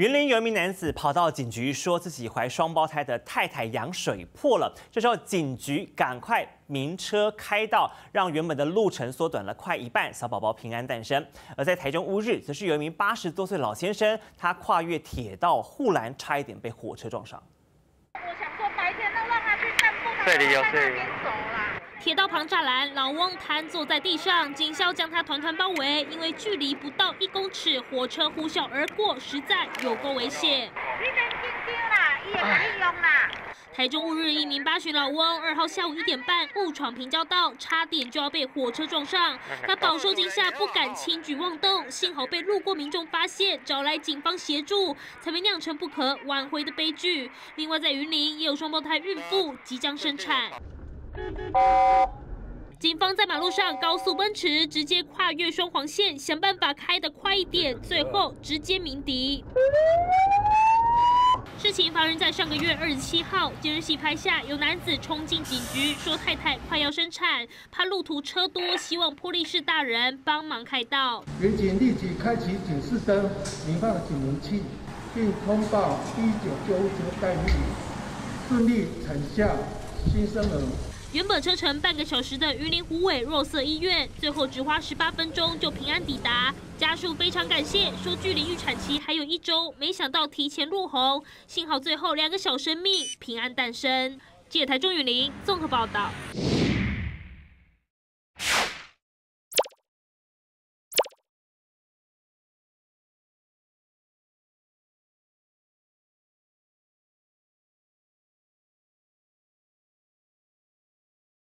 云林有一名男子跑到警局，说自己怀双胞胎的太太羊水破了。这时候警局赶快鸣车开道，让原本的路程缩短了快一半，小宝宝平安诞生。而在台中乌日，则是有一名八十多岁老先生，他跨越铁道护栏，差一点被火车撞上。我想说白天都让他去散步，他在那边走。铁道旁栅栏，老翁瘫坐在地上，警消将他团团包围。因为距离不到一公尺，火车呼啸而过，实在有够危险。台中乌日一名八旬老翁，二号下午一点半误闯平交道，差点就要被火车撞上。他饱受惊吓，不敢轻举妄动，幸好被路过民众发现，找来警方协助，才没酿成不可挽回的悲剧。另外，在云林也有双胞胎孕妇即将生产。警方在马路上高速奔驰，直接跨越双黄线，想办法开得快一点，最后直接鸣笛。事情发生在上个月二十七号，监视器拍下有男子冲进警局，说太太快要生产，怕路途车多，希望破力士大人帮忙开道。民警立即开启警示灯，鸣放警鸣器，并通报一九救护车待命，顺利产下新生儿。原本车程半个小时的云林虎尾弱色医院，最后只花十八分钟就平安抵达。家属非常感谢，说距离预产期还有一周，没想到提前落红，幸好最后两个小生命平安诞生。记者台中雨林综合报道。